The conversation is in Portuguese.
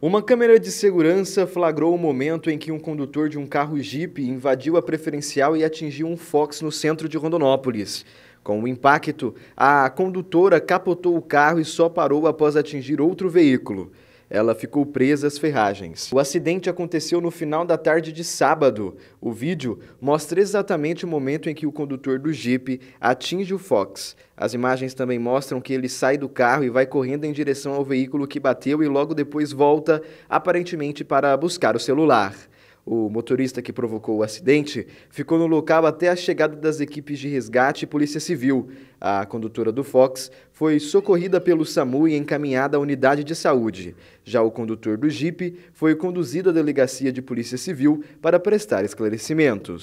Uma câmera de segurança flagrou o momento em que um condutor de um carro Jeep invadiu a preferencial e atingiu um Fox no centro de Rondonópolis. Com o impacto, a condutora capotou o carro e só parou após atingir outro veículo. Ela ficou presa às ferragens. O acidente aconteceu no final da tarde de sábado. O vídeo mostra exatamente o momento em que o condutor do Jeep atinge o Fox. As imagens também mostram que ele sai do carro e vai correndo em direção ao veículo que bateu e logo depois volta, aparentemente para buscar o celular. O motorista que provocou o acidente ficou no local até a chegada das equipes de resgate e polícia civil. A condutora do Fox foi socorrida pelo SAMU e encaminhada à unidade de saúde. Já o condutor do Jeep foi conduzido à delegacia de polícia civil para prestar esclarecimentos.